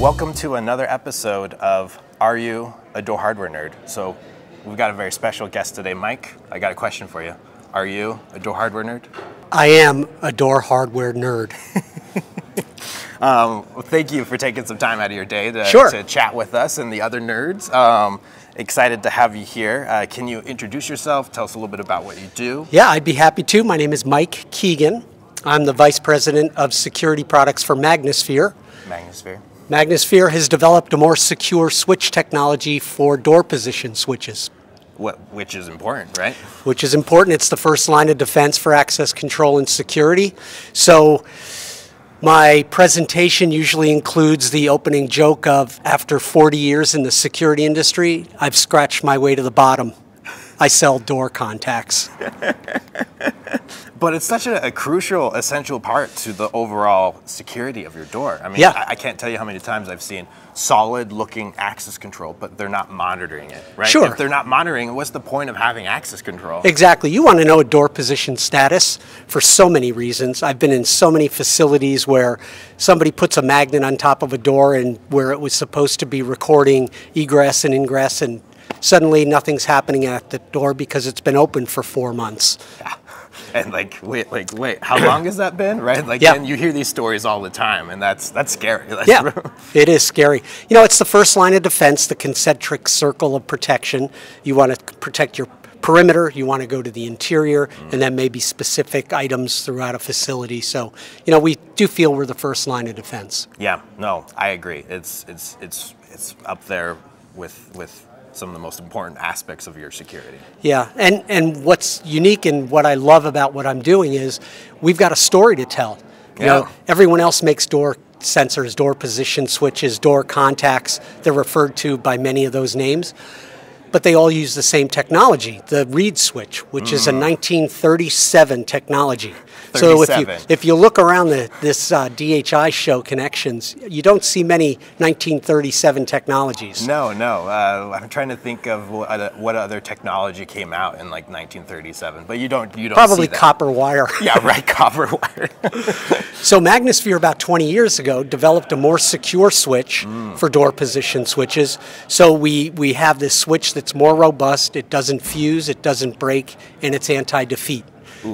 Welcome to another episode of Are You a Door Hardware Nerd? So, we've got a very special guest today. Mike, I got a question for you. Are you a door hardware nerd? I am a door hardware nerd. um, well, thank you for taking some time out of your day to, sure. to chat with us and the other nerds. Um, excited to have you here. Uh, can you introduce yourself? Tell us a little bit about what you do. Yeah, I'd be happy to. My name is Mike Keegan. I'm the Vice President of Security Products for Magnasphere. Magnasphere. Magnasphere has developed a more secure switch technology for door position switches. What, which is important, right? Which is important. It's the first line of defense for access control and security. So, my presentation usually includes the opening joke of after 40 years in the security industry, I've scratched my way to the bottom. I sell door contacts. but it's such a, a, crucial, essential part to the overall security of your door. I mean, yeah. I, I, can't tell you how many times I've seen solid looking access control, but they're not monitoring it, right? Sure. If they're not monitoring, it, what's the point of having access control? Exactly. You want to know a door position status for so many reasons. I've been in so many facilities where somebody puts a magnet on top of a door and where it was supposed to be recording egress and ingress and suddenly nothing's happening at the door because it's been open for four months. Yeah. And like, wait, like, wait, how long has that been, right? Like, yeah. and you hear these stories all the time, and that's that's scary. That's yeah, it is scary. You know, it's the first line of defense, the concentric circle of protection. You want to protect your perimeter, you want to go to the interior, mm. and then maybe specific items throughout a facility. So, you know, we do feel we're the first line of defense. Yeah, no, I agree. It's it's it's it's up there with with some of the most important aspects of your security. Yeah, and, and what's unique and what I love about what I'm doing is we've got a story to tell. You yeah. know, everyone else makes door sensors, door position switches, door contacts. They're referred to by many of those names but they all use the same technology, the reed switch, which mm. is a 1937 technology. 37. So if you if you look around the, this uh, DHI show connections, you don't see many 1937 technologies. No, no. Uh, I'm trying to think of what other, what other, technology came out in like 1937, but you don't you don't probably copper wire. yeah, right, copper wire. so Magnasphere about 20 years ago developed a more secure switch mm. for door position switches. So we we have this switch that's more robust, it doesn't fuse, it doesn't break, and it's anti-defeat.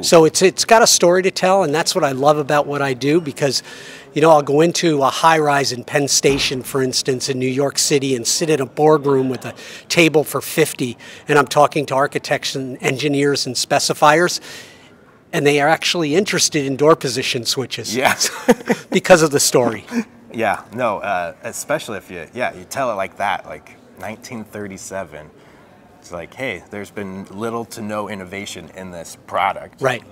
So it's it's got a story to tell, and that's what I love about what I do because, you know, I'll go into a high rise in Penn Station, for instance, in New York City, and sit in a boardroom with a table for 50, and I'm talking to architects and engineers and specifiers, and they are actually interested in door position switches. Yes, because of the story. Yeah, no, uh, especially if you yeah you tell it like that, like 1937. It's like, hey, there's been little to no innovation in this product. Right.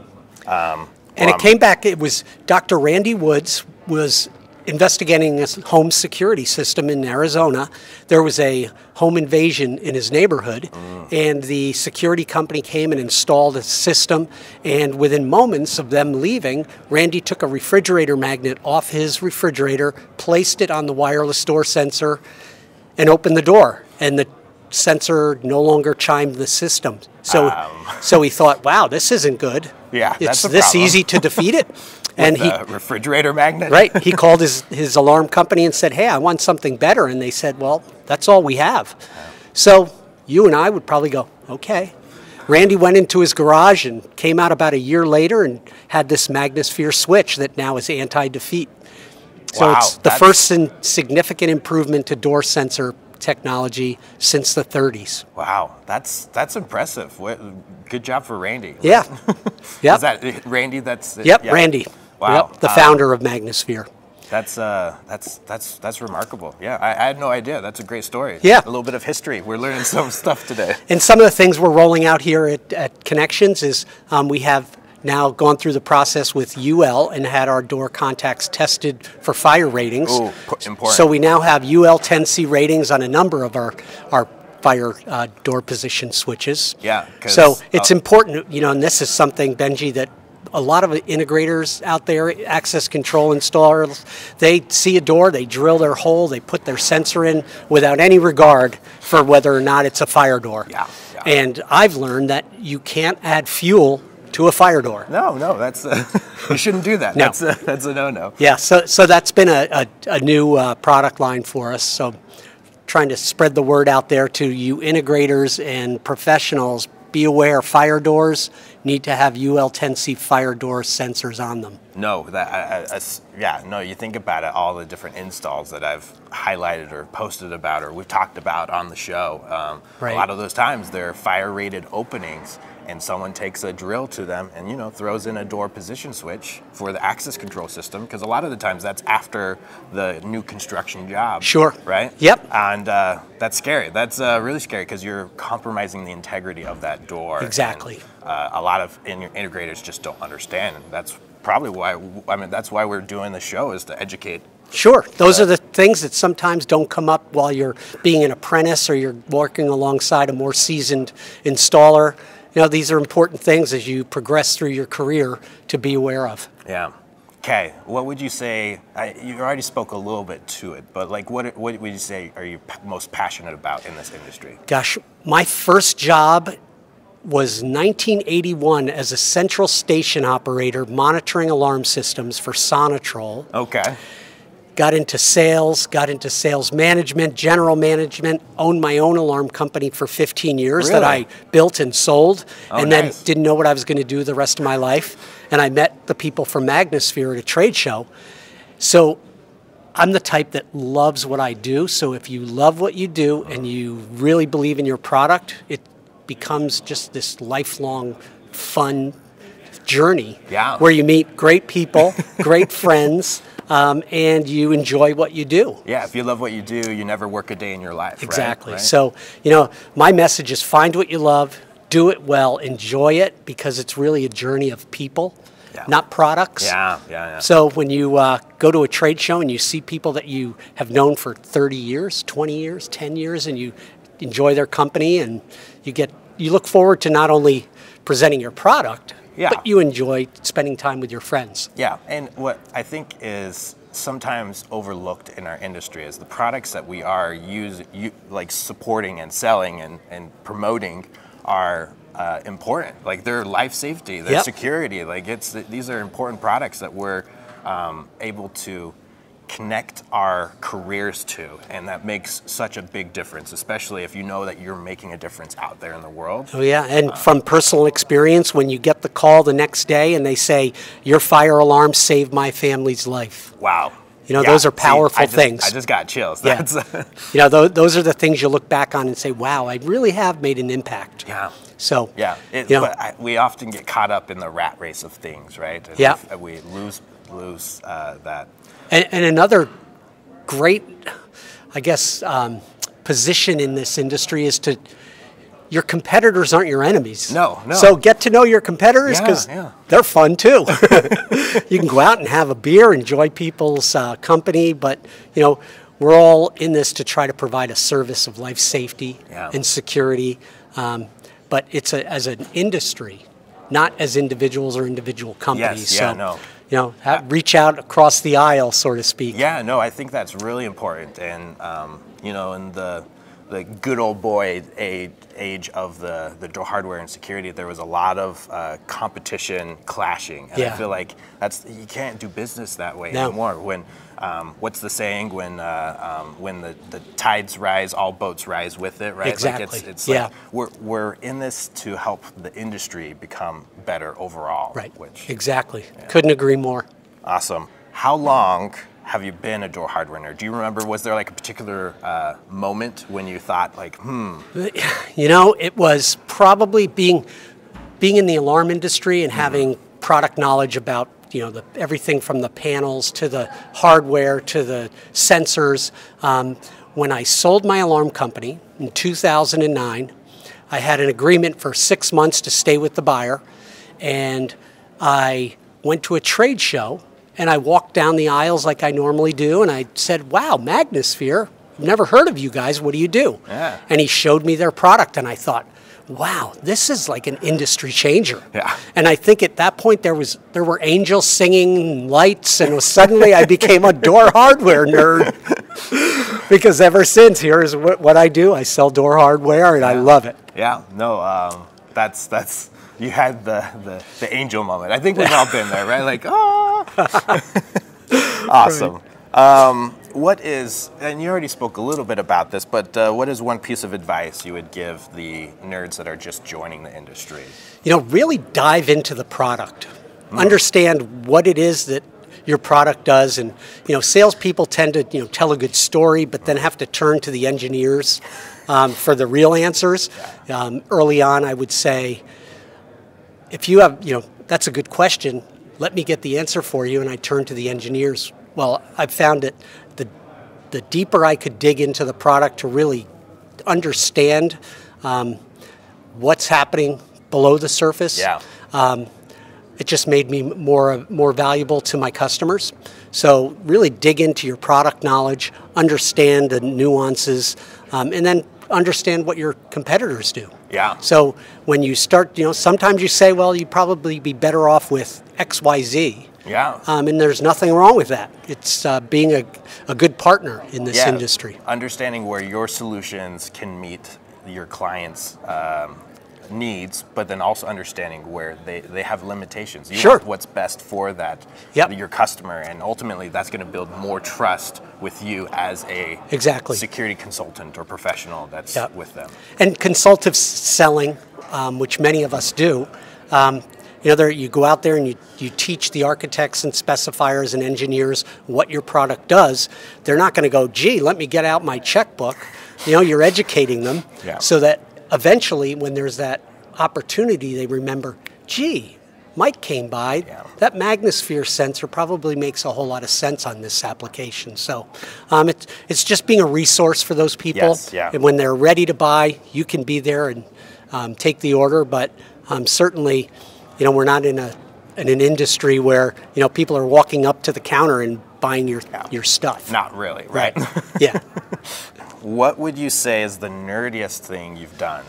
Um, and well, it came back. It was Dr. Randy Woods was investigating a home security system in Arizona. There was a home invasion in his neighborhood, mm. and the security company came and installed a system. And within moments of them leaving, Randy took a refrigerator magnet off his refrigerator, placed it on the wireless door sensor, and opened the door. And the sensor no longer chimed the system. So, um. so he thought, "Wow, this isn't good. Yeah, it's this problem. easy to defeat it." and he refrigerator magnet. right. He called his his alarm company and said, "Hey, I want something better." And they said, "Well, that's all we have." So you and I would probably go, "Okay." Randy went into his garage and came out about a year later and had this Magnasphere switch that now is anti-defeat. So wow, it's the first significant improvement to door sensor technology since the 30s. Wow, that's that's impressive. Good job for Randy. Yeah. yeah. Is that Randy? That's yep, yeah. Randy. Wow. Yep, the um, founder of Magnasphere. That's uh, that's that's that's remarkable. Yeah, I, I, had no idea. That's a great story. Yeah, a little bit of history. We're learning some stuff today. And some of the things we're rolling out here at, at Connections is um, we have now gone through the process with UL and had our door contacts tested for fire ratings. Ooh, important. So we now have UL 10C ratings on a number of our, our fire uh, door position switches. Yeah. So it's uh, important, you know, and this is something, Benji, that a lot of integrators out there, access control installers, they see a door, they drill their hole, they put their sensor in without any regard for whether or not it's a fire door. Yeah. yeah. And I've learned that you can't add fuel to a fire door. No, no, that's uh, you shouldn't do that. No. That's a, that's a no-no. Yeah, so so that's been a, a, a new uh, product line for us. So trying to spread the word out there to you integrators and professionals. Be aware, fire doors need to have UL10C fire door sensors on them. No, that I, I- yeah, no. You think about it, all the different installs that I've highlighted or posted about or we've talked about on the show. Um, Right. A lot of those times they're fire-rated openings, and someone takes a drill to them and you know throws in a door position switch for the access control system because a lot of the times that's after the new construction job. Sure. Right. Yep. And uh, that's scary. That's uh, really scary because you're compromising the integrity of that door. and, Exactly. uh, a lot of in- integrators just don't understand, and that's probably why. I mean, that's why we're doing the show is to educate. Sure, those are the things that sometimes don't come up while you're being an apprentice or you're working alongside a more seasoned installer. You know, these are important things as you progress through your career to be aware of. Yeah. Okay. What would you say? I, you already spoke a little bit to it, but like, what what would you say are you p- most passionate about in this industry? Gosh, my first job was 1981 as a central station operator monitoring alarm systems for Sonitrol. Okay. Got into sales, got into sales management, general management, owned my own alarm company for 15 years that I built and sold, Oh, and nice. then didn't know what I was going to do the rest of my life. And I met the people from Magnasphere at a trade show. So I'm the type that loves what I do. So if you love what you do uh-huh. and you really believe in your product, it becomes just this lifelong fun journey Yeah. where you meet great people, great friends, um, and you enjoy what you do. Yeah. If you love what you do, you never work a day in your life. right? Exactly. Right? So, you know, my message is find what you love, do it well, enjoy it because it's really a journey of people, Yeah. not products. Yeah. Yeah. Yeah. So when you uh, go to a trade show and you see people that you have known for 30 years, 20 years, 10 years, and you enjoy their company and you get you look forward to not only presenting your product, Yeah. but you enjoy spending time with your friends. Yeah, and what I think is sometimes overlooked in our industry is the products that we are use, you, like supporting and selling and, and promoting are uh, important. Like their life safety, their Yep. security. Like it's these are important products that we're um, able to connect our careers to, and that makes such a big difference, especially if you know that you're making a difference out there in the world. Oh yeah, and from personal experience, when you get the call the next day and they say your fire alarm saved my family's life, Wow. You know, those are powerful I just, things. I just got chills. Yeah. That's you know, those, those are the things you look back on and say, "Wow, I really have made an impact." yeah. So Yeah, it, you know, but I, we often get caught up in the rat race of things, right? And Yeah. we lose lose uh, that. And, and another great, I guess, um, position in this industry is to your competitors aren't your enemies. No, no. So get to know your competitors Yeah, because yeah. they're fun too. you can go out and have a beer, enjoy people's uh, company, but you know we're all in this to try to provide a service of life safety Yeah. and security. Um, but it's a, as an industry, not as individuals or individual companies. yeah, so, no. You know, ha- reach out across the aisle, so to speak. Yeah, no, I think that's really important, and um, you know, in the the good old boy age, age of the the hardware and security, there was a lot of uh, competition clashing, and Yeah. I feel like that's you can't do business that way No. anymore. When um, what's the saying? When uh, um, when the, the tides rise, all boats rise with it, right? Like Exactly. it's, it's Yeah. like we're we're in this to help the industry become better overall. Right. Which Exactly. Couldn't agree more. Awesome. How long have you been a door hardware? Do you remember? Was there like a particular uh, moment when you thought like, hmm, You know, it was probably being being in the alarm industry and having product knowledge about you know the, everything from the panels to the hardware to the sensors. Um, when I sold my alarm company in 2009, I had an agreement for six months to stay with the buyer, and I went to a trade show and I walked down the aisles like I normally do, and I said, "Wow, Magnasphere." I've never heard of you guys. What do you do? Yeah. And he showed me their product, and I thought, wow, this is like an industry changer. Yeah. And I think at that point there was there were angels singing, lights, and suddenly I became a door hardware nerd. because ever since, here is what, what I do. I sell door hardware, and I love it. yeah, no, um, that's that's you had the, the, the angel moment. I think we've all been there, right? Like, oh. awesome. Um, what is, and you already spoke a little bit about this, but uh, what is one piece of advice you would give the nerds that are just joining the industry? You know, really dive into the product. Understand what it is that your product does, and you know, salespeople tend to you know tell a good story, but then have to turn to the engineers um, for the real answers. Um, early on, I would say, if you have you know, that's a good question. Let me get the answer for you, and I turn to the engineers. Well, I've found that the the deeper I could dig into the product to really understand um, what's happening below the surface. Yeah. Um, it just made me more more valuable to my customers. So really dig into your product knowledge, understand the nuances, um, and then understand what your competitors do. Yeah. So when you start, you know, sometimes you say, well, you'd probably be better off with X, Y, Z. Yeah. Um, and there's nothing wrong with that. It's uh, being a, a good partner in this Yeah. industry. Understanding where your solutions can meet your clients' um, needs, but then also understanding where they, they have limitations. You Sure. what's best for that Yep. your customer, and ultimately that's going to build more trust with you as a Exactly. security consultant or professional that's Yep. with them. and consultative selling, um, which many of us do. Um, you know, you go out there and you, you teach the architects and specifiers and engineers what your product does. They're not going to go, gee, let me get out my checkbook. You know, you're educating them Yeah. so that eventually, when there's that opportunity, they remember, gee, Mike came by. Yeah. That Magnasphere sensor probably makes a whole lot of sense on this application. So um, it's, it's just being a resource for those people. Yes, yeah. And when they're ready to buy, you can be there and um, take the order. But um, certainly, you know, we're not in a in an industry where you know people are walking up to the counter and buying your your stuff. Not really, right? yeah. what would you say is the nerdiest thing you've done?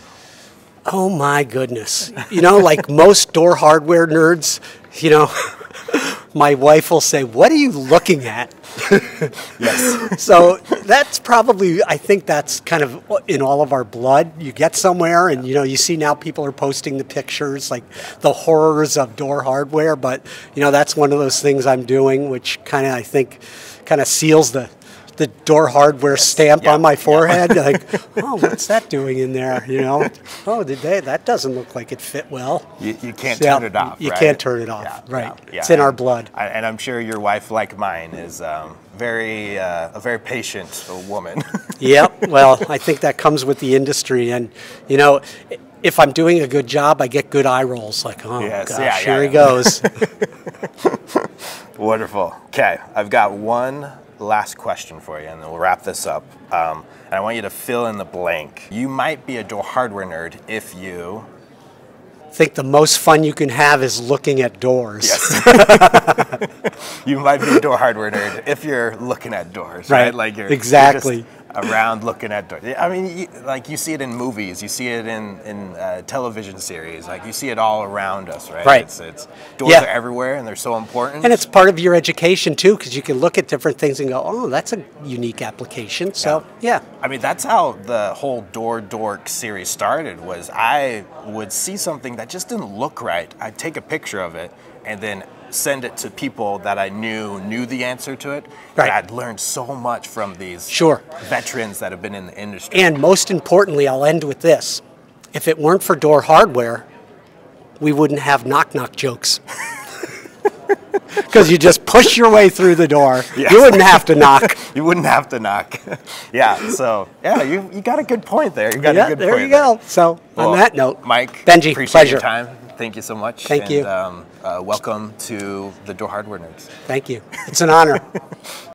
Oh my goodness. You know, like most door hardware nerds, you know, my wife will say, "What are you looking at?" Yes. so that's probably i think that's kind of in all of our blood. You get somewhere and you know you see now people are posting the pictures like the horrors of door hardware but you know that's one of those things i'm doing which kind of i think kind of seals the the door hardware stamp Yeah. on my Yeah. forehead like oh what's that doing in there you know oh did they that doesn't look like it fit well You, you can't Yeah, turn it off. you right? can't turn it off, Yeah, right. It's in our blood. I- and I'm sure your wife, like mine, is um, very uh, a very patient woman. Yep. Well, I think that comes with the industry, and you know, if I'm doing a good job, I get good eye rolls. Like, oh Yes, gosh, here he goes. Wonderful. Okay, I've got one last question for you, and then we'll wrap this up. Um, and I want you to fill in the blank. You might be a door hardware nerd if you. I think the most fun you can have is looking at doors. You might be a door hardware nerd if you're looking at doors, right? Right, Like you're exactly. you're just around looking at doors. I mean, you, like you see it in movies, you see it in in uh, television series, like you see it all around us, right? Right. It's, it's doors Yeah. are everywhere, and they're so important. And it's part of your education too, because you can look at different things and go, "Oh, that's a unique application." So, yeah, I mean, that's how the whole Door Dork series started. Was I would see something that just didn't look right. I'd take a picture of it and then send it to people that I knew knew the answer to it. Right. I'd learned so much from these Sure. veterans that have been in the industry. and most importantly, I'll end with this: if it weren't for door hardware, we wouldn't have knock knock jokes. Because you just push your way through the door. Yes. You wouldn't have to knock. you wouldn't have to knock. yeah. So yeah, you you got a good point there. You got yeah, a good there point There you go. So, Well, on that note, Mike, Benji, appreciate pleasure. Thank you so much. Thank and, you. Um, uh, welcome to the Door Hardware Nerds. Thank you. It's an honor.